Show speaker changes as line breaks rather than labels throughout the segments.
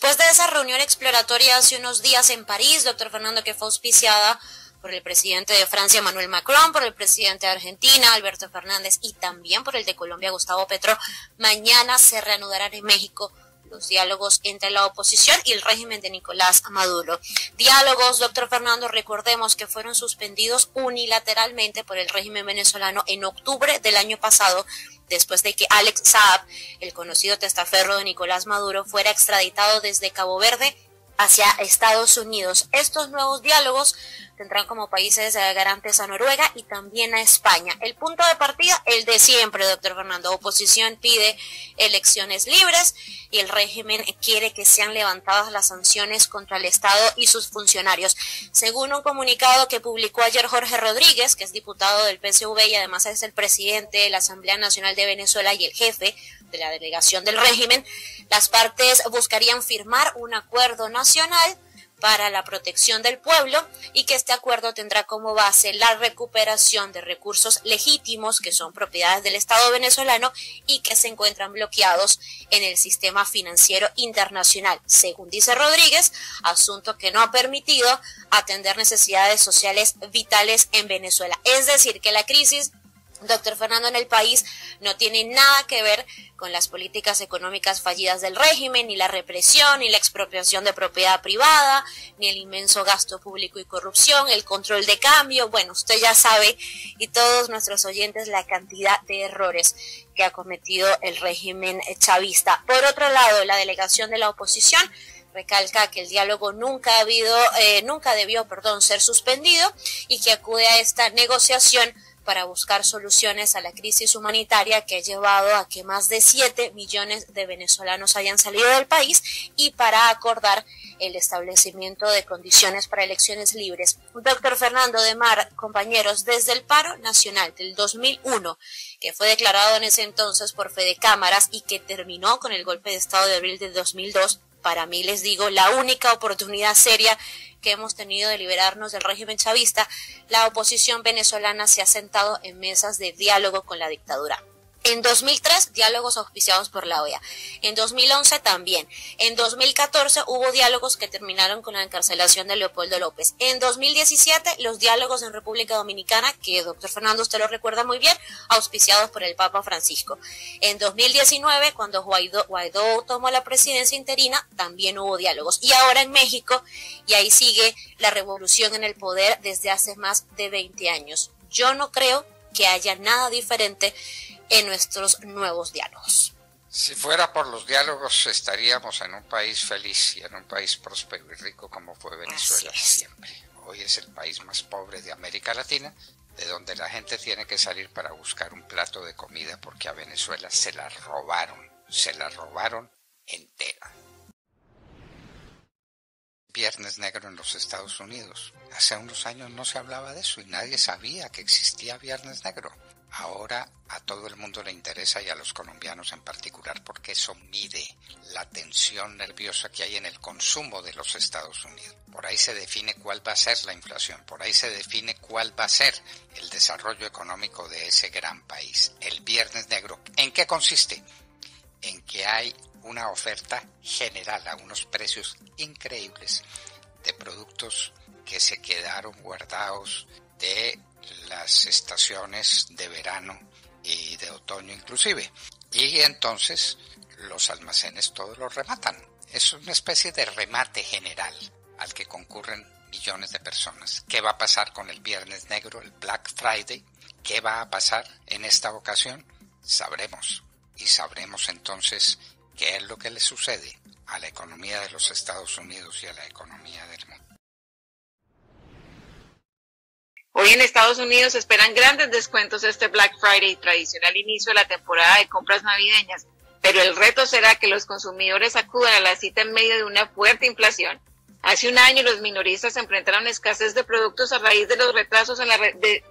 Después de esa reunión exploratoria hace unos días en París, doctor Fernando, que fue auspiciada por el presidente de Francia, Manuel Macron, por el presidente de Argentina, Alberto Fernández, y también por el de Colombia, Gustavo Petro, mañana se reanudarán en México los diálogos entre la oposición y el régimen de Nicolás Maduro. Diálogos, doctor Fernando, recordemos que fueron suspendidos unilateralmente por el régimen venezolano en octubre del año pasado, después de que Alex Saab, el conocido testaferro de Nicolás Maduro, fuera extraditado desde Cabo Verde hacia Estados Unidos. Estos nuevos diálogos tendrán como países garantes a Noruega y también a España. El punto de partida, el de siempre, doctor Fernando. Oposición pide elecciones libres y el régimen quiere que sean levantadas las sanciones contra el Estado y sus funcionarios. Según un comunicado que publicó ayer Jorge Rodríguez, que es diputado del PSV y además es el presidente de la Asamblea Nacional de Venezuela y el jefe de la delegación del régimen, las partes buscarían firmar un acuerdo nacional para la protección del pueblo y que este acuerdo tendrá como base la recuperación de recursos legítimos que son propiedades del Estado venezolano y que se encuentran bloqueados en el sistema financiero internacional, según dice Rodríguez, asunto que no ha permitido atender necesidades sociales vitales en Venezuela. Es decir, que la crisis Doctor Fernando, en el país no tiene nada que ver con las políticas económicas fallidas del régimen, ni la represión, ni la expropiación de propiedad privada, ni el inmenso gasto público y corrupción, el control de cambio. Bueno, usted ya sabe, y todos nuestros oyentes, la cantidad de errores que ha cometido el régimen chavista. Por otro lado, la delegación de la oposición recalca que el diálogo nunca ha habido, eh, nunca debió, perdón, ser suspendido y que acude a esta negociación para buscar soluciones a la crisis humanitaria que ha llevado a que más de 7 millones de venezolanos hayan salido del país y para acordar el establecimiento de condiciones para elecciones libres. Doctor Fernando de Mar, compañeros, desde el paro nacional del 2001, que fue declarado en ese entonces por Fede Cámaras y que terminó con el golpe de Estado de abril de 2002, para mí les digo, la única oportunidad seria que hemos tenido de liberarnos del régimen chavista, la oposición venezolana se ha sentado en mesas de diálogo con la dictadura. En 2003, diálogos auspiciados por la OEA. En 2011 también. En 2014 hubo diálogos que terminaron con la encarcelación de Leopoldo López. En 2017, los diálogos en República Dominicana, que doctor Fernando usted lo recuerda muy bien, auspiciados por el Papa Francisco. En 2019, cuando Guaidó, Guaidó tomó la presidencia interina, también hubo diálogos. Y ahora en México, y ahí sigue la revolución en el poder desde hace más de 20 años. Yo no creo que haya nada diferente en nuestros nuevos diálogos.
Si fuera por los diálogos estaríamos en un país feliz y en un país próspero y rico como fue Venezuela siempre. Hoy es el país más pobre de América Latina, de donde la gente tiene que salir para buscar un plato de comida porque a Venezuela se la robaron, se la robaron entera. Viernes Negro en los Estados Unidos. Hace unos años no se hablaba de eso y nadie sabía que existía Viernes Negro. Ahora a todo el mundo le interesa y a los colombianos en particular porque eso mide la tensión nerviosa que hay en el consumo de los Estados Unidos. Por ahí se define cuál va a ser la inflación, por ahí se define cuál va a ser el desarrollo económico de ese gran país. El Viernes Negro, ¿en qué consiste? En que hay una oferta general a unos precios increíbles de productos que se quedaron guardados de las estaciones de verano y de otoño inclusive. Y entonces los almacenes todos los rematan. Es una especie de remate general al que concurren millones de personas. ¿Qué va a pasar con el Viernes Negro, el Black Friday? ¿Qué va a pasar en esta ocasión? Sabremos. Y sabremos entonces qué es lo que le sucede a la economía de los Estados Unidos y a la economía del mundo.
Hoy en Estados Unidos esperan grandes descuentos este Black Friday, tradicional inicio de la temporada de compras navideñas, pero el reto será que los consumidores acudan a la cita en medio de una fuerte inflación. Hace un año los minoristas enfrentaron escasez de productos a raíz de los retrasos en la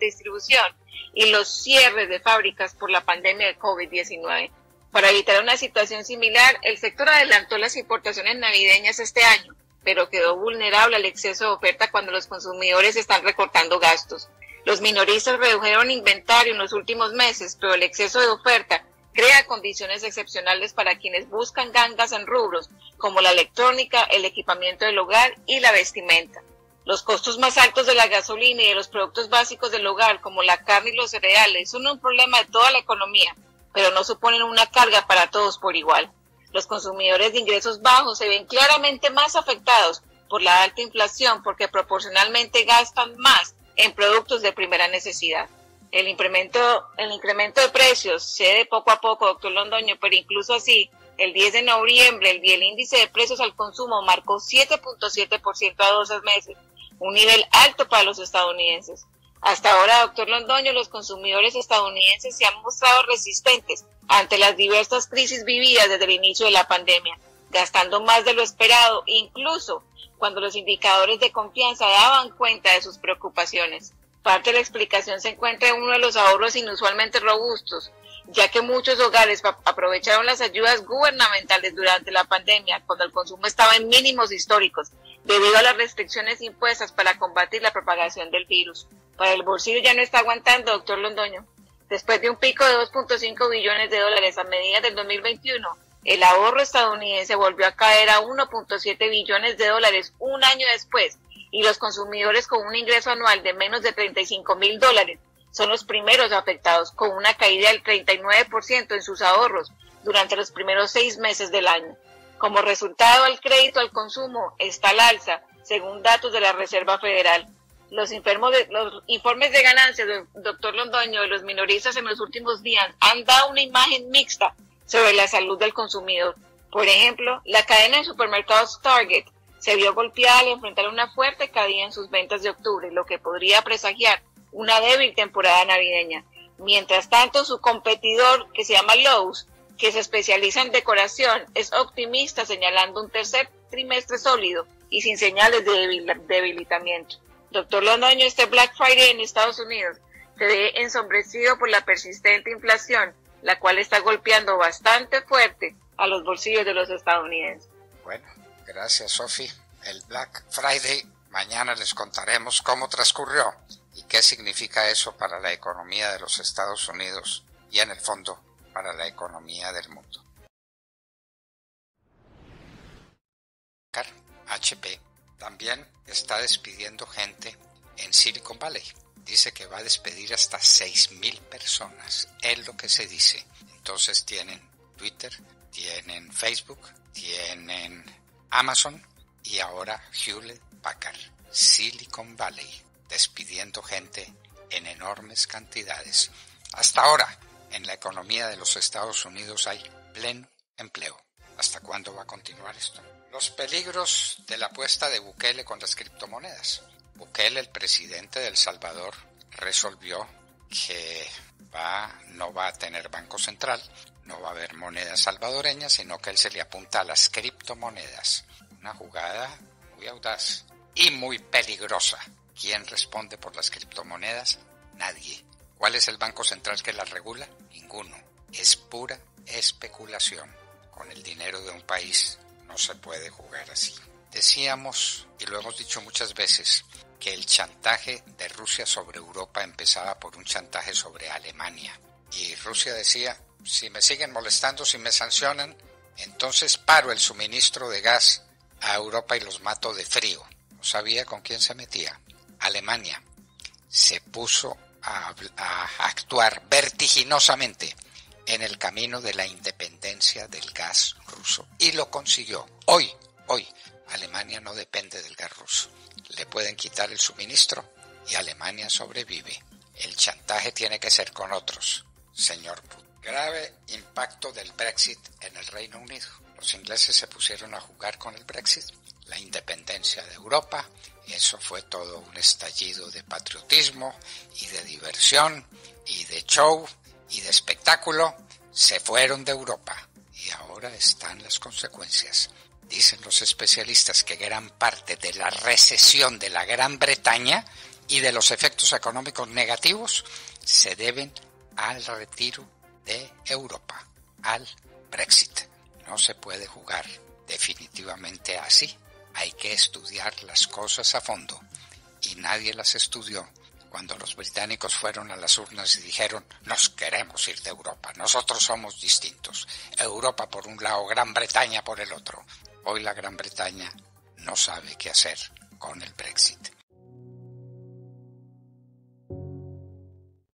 distribución y los cierres de fábricas por la pandemia de COVID-19. Para evitar una situación similar, el sector adelantó las importaciones navideñas este año pero quedó vulnerable al exceso de oferta cuando los consumidores están recortando gastos. Los minoristas redujeron inventario en los últimos meses, pero el exceso de oferta crea condiciones excepcionales para quienes buscan gangas en rubros como la electrónica, el equipamiento del hogar y la vestimenta. Los costos más altos de la gasolina y de los productos básicos del hogar como la carne y los cereales son un problema de toda la economía, pero no suponen una carga para todos por igual. Los consumidores de ingresos bajos se ven claramente más afectados por la alta inflación porque proporcionalmente gastan más en productos de primera necesidad. El incremento, el incremento de precios cede poco a poco, doctor Londoño, pero incluso así, el 10 de noviembre, el, el índice de precios al consumo marcó 7.7% a 12 meses, un nivel alto para los estadounidenses. Hasta ahora, doctor Londoño, los consumidores estadounidenses se han mostrado resistentes ante las diversas crisis vividas desde el inicio de la pandemia, gastando más de lo esperado, incluso cuando los indicadores de confianza daban cuenta de sus preocupaciones. Parte de la explicación se encuentra en uno de los ahorros inusualmente robustos, ya que muchos hogares aprovecharon las ayudas gubernamentales durante la pandemia, cuando el consumo estaba en mínimos históricos, debido a las restricciones impuestas para combatir la propagación del virus. Para el bolsillo ya no está aguantando, doctor Londoño. Después de un pico de 2.5 billones de dólares a medida del 2021, el ahorro estadounidense volvió a caer a 1.7 billones de dólares un año después y los consumidores con un ingreso anual de menos de 35 mil dólares son los primeros afectados, con una caída del 39% en sus ahorros durante los primeros seis meses del año. Como resultado, el crédito al consumo está al alza, según datos de la Reserva Federal. Los, los informes de ganancias del doctor Londoño de los minoristas en los últimos días han dado una imagen mixta sobre la salud del consumidor. Por ejemplo, la cadena de supermercados Target se vio golpeada al enfrentar una fuerte caída en sus ventas de octubre, lo que podría presagiar una débil temporada navideña. Mientras tanto, su competidor, que se llama Lowe's, que se especializa en decoración, es optimista señalando un tercer trimestre sólido y sin señales de debilitamiento. Doctor Londoño, este Black Friday en Estados Unidos se ve ensombrecido por la persistente inflación, la cual está golpeando bastante fuerte a los bolsillos de los estadounidenses.
Bueno, gracias Sophie. El Black Friday, mañana les contaremos cómo transcurrió y qué significa eso para la economía de los Estados Unidos y en el fondo para la economía del mundo. HP también está despidiendo gente en Silicon Valley. Dice que va a despedir hasta 6.000 personas. Es lo que se dice. Entonces tienen Twitter, tienen Facebook, tienen Amazon y ahora Hewlett Packard. Silicon Valley despidiendo gente en enormes cantidades. Hasta ahora, en la economía de los Estados Unidos hay pleno empleo. ¿Hasta cuándo va a continuar esto? Los peligros de la apuesta de Bukele con las criptomonedas. Bukele, el presidente de El Salvador, resolvió que va, no va a tener banco central, no va a haber moneda salvadoreña, sino que él se le apunta a las criptomonedas. Una jugada muy audaz y muy peligrosa. ¿Quién responde por las criptomonedas? Nadie. ¿Cuál es el banco central que las regula? Ninguno. Es pura especulación. Con el dinero de un país no se puede jugar así. Decíamos, y lo hemos dicho muchas veces, que el chantaje de Rusia sobre Europa empezaba por un chantaje sobre Alemania. Y Rusia decía, si me siguen molestando, si me sancionan, entonces paro el suministro de gas a Europa y los mato de frío. No sabía con quién se metía. Alemania se puso a, actuar vertiginosamente en el camino de la independencia del gas ruso. Y lo consiguió. Hoy, hoy, Alemania no depende del gas ruso. Le pueden quitar el suministro y Alemania sobrevive. El chantaje tiene que ser con otros, señor Putin. Grave impacto del Brexit en el Reino Unido. Los ingleses se pusieron a jugar con el Brexit, la independencia de Europa, eso fue todo un estallido de patriotismo y de diversión y de show y de espectáculo. Se fueron de Europa y ahora están las consecuencias. Dicen los especialistas que gran parte de la recesión de la Gran Bretaña y de los efectos económicos negativos se deben al retiro de Europa, al Brexit. No se puede jugar definitivamente así hay que estudiar las cosas a fondo y nadie las estudió cuando los británicos fueron a las urnas y dijeron nos queremos ir de Europa, nosotros somos distintos, Europa por un lado, Gran Bretaña por el otro. Hoy la Gran Bretaña no sabe qué hacer con el Brexit.